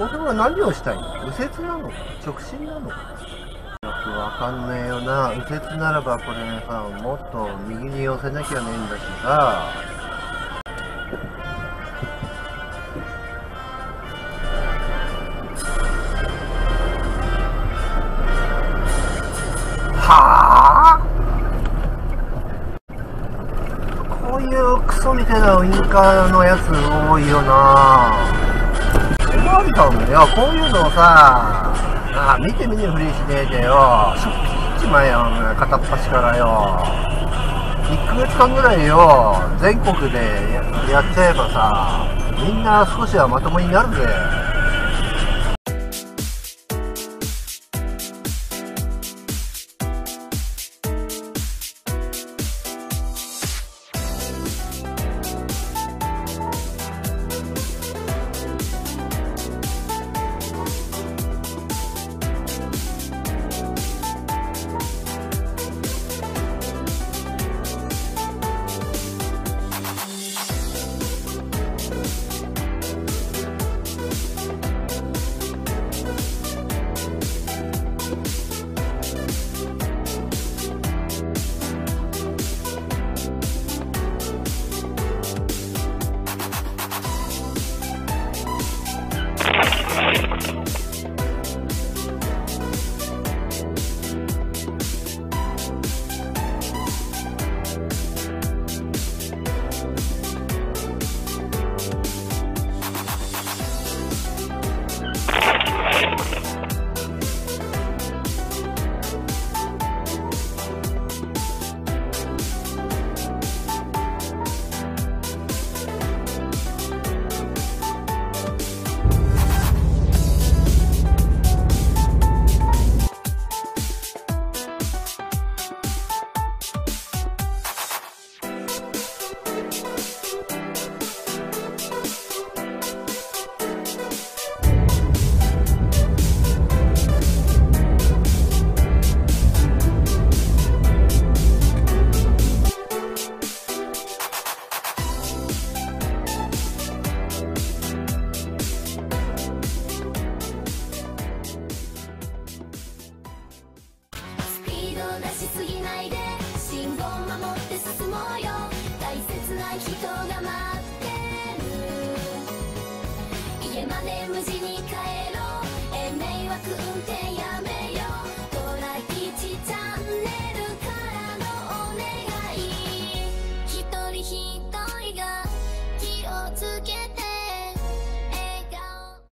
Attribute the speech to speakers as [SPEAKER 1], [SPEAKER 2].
[SPEAKER 1] これは何をしたいの？右折なのか？直進なのか？よくわかんねえよな。右折ならばこれねさもっと右に寄せなきゃねえんだしさ。はあ？こういうクソみたいなウインカーのやつ多いよな。わりさんもよ。こういうのをさあ見て見ぬふりしねえでよ。しょっちまえよ片っ端からよ。1ヶ月間ぐらいよ。全国でやっちゃえばさみんな少しはまともになるぜ。
[SPEAKER 2] しすぎないで信号守って進もうよ。大切な人が待ってる。家まで無事に帰ろう。え迷惑運転やめよう。ドラ吉チャンネルからのお願い。一人一人